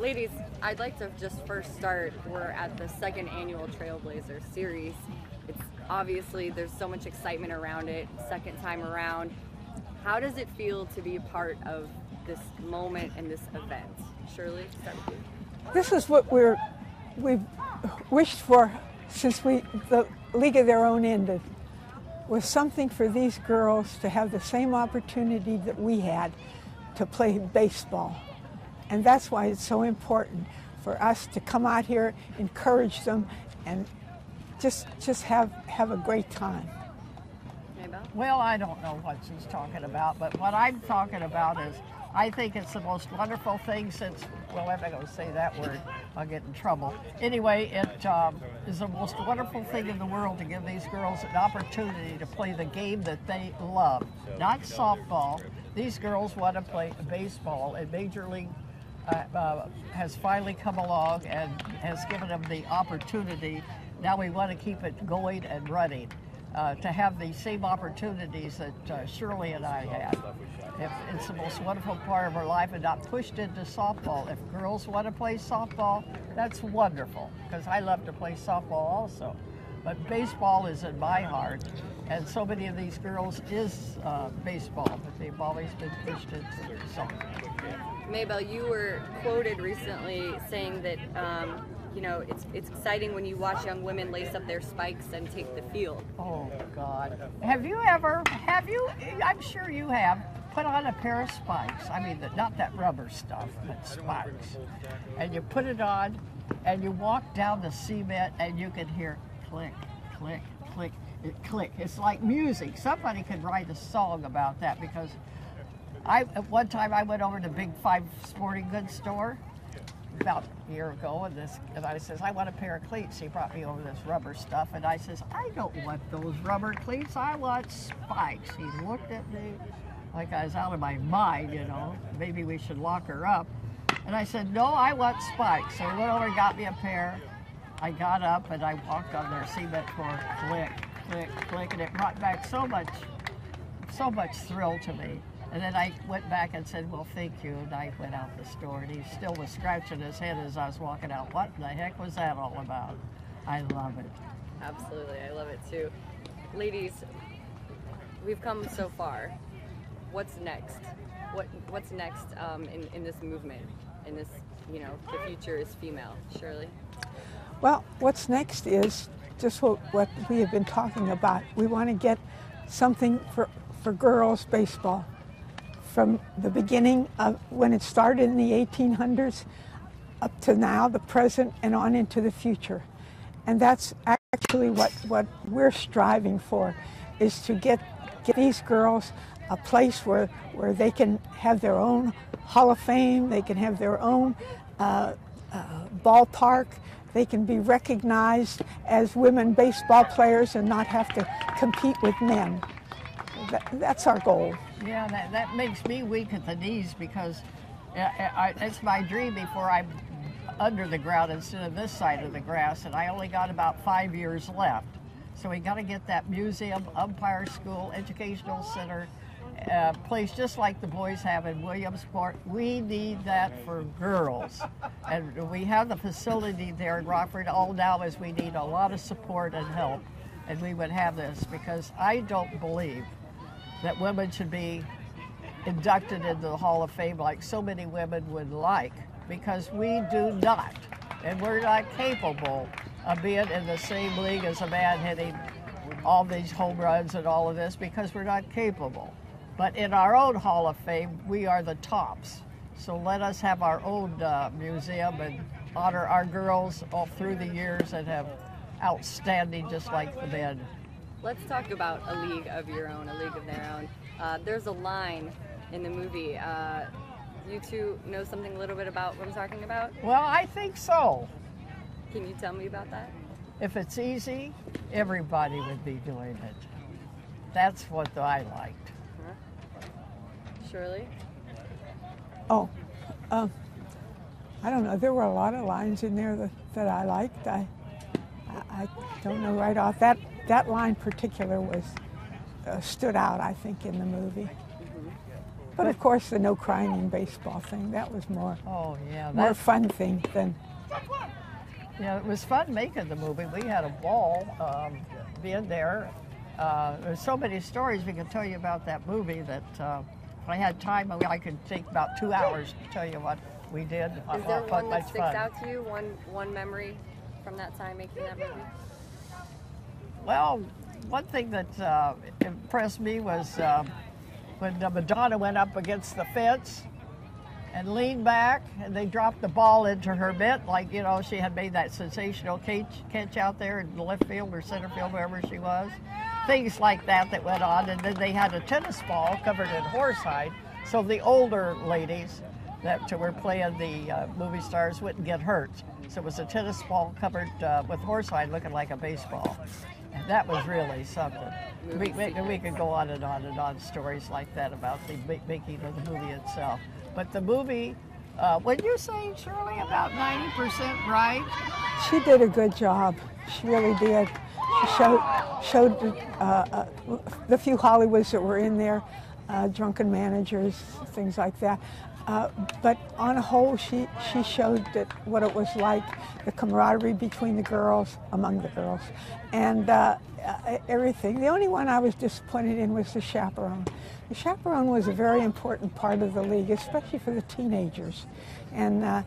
Ladies, I'd like to just first start. We're at the second annual Trailblazer series. It's obviously there's so much excitement around it, second time around. How does it feel to be a part of this moment and this event? Shirley. This is what we're we've wished for since we the League of Their Own ended was something for these girls to have the same opportunity that we had to play baseball. And that's why it's so important for us to come out here, encourage them, and just just have have a great time. Well, I don't know what she's talking about, but what I'm talking about is I think it's the most wonderful thing since, well, I'm not going to say that word, I'll get in trouble. Anyway, it um, is the most wonderful thing in the world to give these girls an opportunity to play the game that they love, not softball. These girls want to play baseball, and Major League uh, uh, has finally come along and has given them the opportunity. Now we want to keep it going and running. Uh, to have the same opportunities that uh, Shirley and I had. If it's the most wonderful part of our life and not pushed into softball. If girls want to play softball, that's wonderful because I love to play softball also. But baseball is in my heart, and so many of these girls is uh, baseball, but they've always been pushed into softball. Maybelle, you were quoted recently saying that um, you know it's it's exciting when you watch young women lace up their spikes and take the field. Oh God! Have you ever? Have you? I'm sure you have. Put on a pair of spikes. I mean, the, not that rubber stuff, but spikes. And you put it on, and you walk down the cement, and you can hear click, click, click, click. It's like music. Somebody could write a song about that because I at one time I went over to Big Five Sporting Goods store about a year ago, and this and I says I want a pair of cleats. He brought me over this rubber stuff, and I says I don't want those rubber cleats. I want spikes. He looked at me like I was out of my mind, you know. Maybe we should lock her up. And I said, no, I want spikes. So he went over and got me a pair. I got up and I walked on their cement floor, click, click, click, and it brought back so much, so much thrill to me. And then I went back and said, well, thank you. And I went out the store, and he still was scratching his head as I was walking out. What the heck was that all about? I love it. Absolutely, I love it too. Ladies, we've come so far. What's next? What What's next um, in in this movement? In this, you know, the future is female. Shirley. Well, what's next is just what, what we have been talking about. We want to get something for, for girls baseball from the beginning of when it started in the 1800s up to now, the present, and on into the future. And that's actually what, what we're striving for, is to get, get these girls a place where, where they can have their own Hall of Fame, they can have their own uh, uh, ballpark, they can be recognized as women baseball players and not have to compete with men. That, that's our goal. Yeah, that, that makes me weak at the knees because it's my dream before I'm under the ground instead of this side of the grass, and I only got about five years left. So we got to get that museum, umpire school, educational center, uh, place just like the boys have in Williamsport. We need that for girls. And we have the facility there in Rockford. All now is we need a lot of support and help. And we would have this because I don't believe that women should be inducted into the Hall of Fame like so many women would like because we do not. And we're not capable of being in the same league as a man hitting all these home runs and all of this because we're not capable. But in our own Hall of Fame, we are the tops. So let us have our own uh, museum and honor our girls all through the years that have outstanding just like the men. Let's talk about a league of your own, a league of their own. Uh, there's a line in the movie. Uh, you two know something a little bit about what I'm talking about? Well, I think so. Can you tell me about that? If it's easy, everybody would be doing it. That's what I liked. Shirley? Oh, um, I don't know. There were a lot of lines in there that, that I liked. I, I, I don't know right off. That, that line particular was uh, stood out, I think, in the movie. But of course, the no crying in baseball thing, that was more, Oh yeah, more fun thing than, Yeah, it was fun making the movie. We had a ball um, being there. Uh, there's so many stories we could tell you about that movie that uh, if I had time, I could take about two hours to tell you what we did. uh, Is there one that sticks fun. out to you? One one memory from that time making that movie? Well, one thing that uh, impressed me was uh, when Madonna went up against the fence and leaned back, and they dropped the ball into her mitt, like you know she had made that sensational catch, catch out there in the left field or center field, wherever she was. Things like that that went on, and then they had a tennis ball covered in horsehide, so the older ladies that were playing the uh, movie stars wouldn't get hurt. So it was a tennis ball covered uh, with horsehide, looking like a baseball. And that was really something. We, we, we could go on and on and on stories like that about the making of the movie itself. But the movie, uh, when you say Shirley about 90% right, she did a good job. She really did. She showed, showed uh, uh, the few Hollywoods that were in there, uh, drunken managers, things like that. Uh, but on a whole, she, she showed that what it was like, the camaraderie between the girls, among the girls, and uh, everything. The only one I was disappointed in was the chaperone. The chaperone was a very important part of the league, especially for the teenagers. And uh,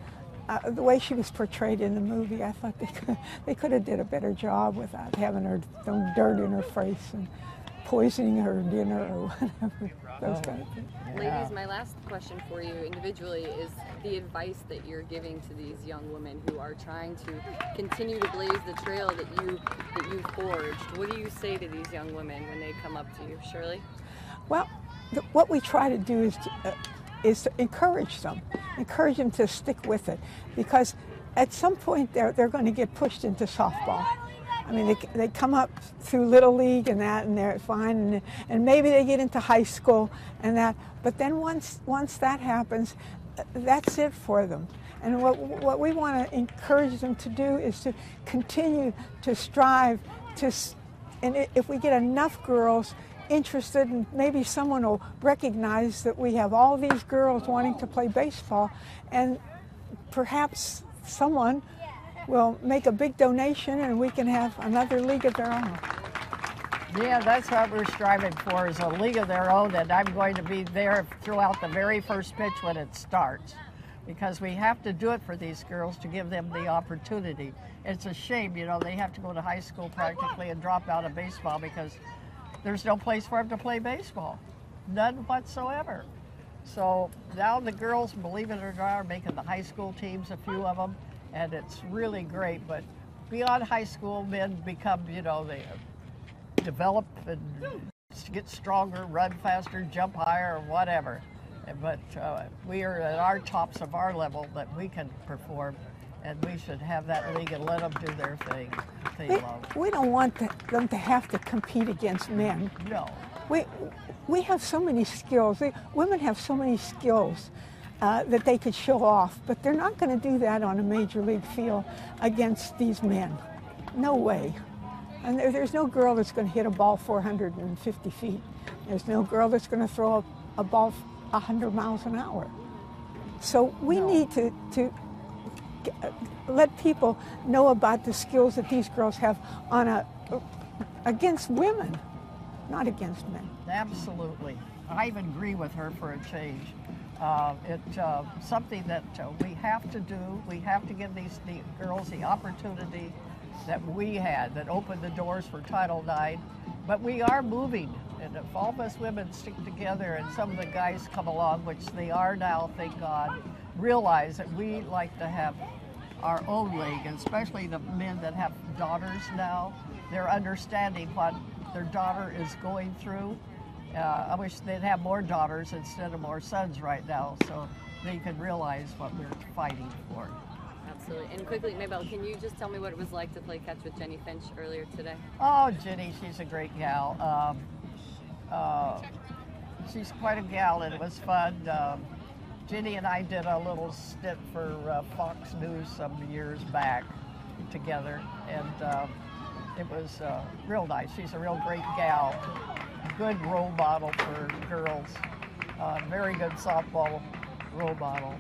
uh, the way she was portrayed in the movie, I thought they could, they could have did a better job without having her dirt in her face and poisoning her dinner or whatever. Those kind of things. Ladies, my last question for you individually is the advice that you're giving to these young women who are trying to continue to blaze the trail that you that you forged. What do you say to these young women when they come up to you, Shirley? Well, the, what we try to do is to, uh, is to encourage them, encourage them to stick with it, because at some point they're they're going to get pushed into softball. I mean, they, they come up through little league and that, and they're fine, and, and maybe they get into high school and that. But then once once that happens, that's it for them. And what what we want to encourage them to do is to continue to strive to, and if we get enough girls interested, and maybe someone will recognize that we have all these girls wanting to play baseball, and perhaps someone will make a big donation and we can have another league of their own. Yeah, that's what we're striving for is a league of their own, and I'm going to be there throughout the very first pitch when it starts. Because we have to do it for these girls to give them the opportunity. It's a shame, you know, they have to go to high school practically and drop out of baseball because there's no place for them to play baseball. None whatsoever. So now the girls, believe it or not, are making the high school teams, a few of them, and it's really great. But beyond high school, men become, you know, they develop and get stronger, run faster, jump higher, or whatever. But uh, we are at our tops of our level that we can perform, and we should have that league and let them do their thing they We, love. we don't want to, them to have to compete against men. No, We, we have so many skills. They, women have so many skills uh, that they could show off, but they're not going to do that on a major league field against these men. No way. And there, there's no girl that's going to hit a ball 450 feet. There's no girl that's going to throw a, a ball 100 miles an hour. So we No. need to, to uh, let people know about the skills that these girls have on a against women, not against men. absolutely. I even agree with her for a change. Uh, it's uh, something that uh, we have to do. We have to give these the girls the opportunity that we had that opened the doors for Title IX. But we are moving, and if all of us women stick together and some of the guys come along, which they are now, thank God, realize that we like to have our own league, especially the men that have daughters now, they're understanding what their daughter is going through. Uh, I wish they'd have more daughters instead of more sons right now, so they can realize what we're fighting for. Absolutely. And quickly, Maybelle, can you just tell me what it was like to play catch with Jennie Finch earlier today? Oh, Jennie, she's a great gal. Um, uh, she's quite a gal, and it was fun. Um, Jennie and I did a little stint for uh, Fox News some years back together, and uh, it was uh, real nice. She's a real great gal, good role model for girls, a very good softball role model.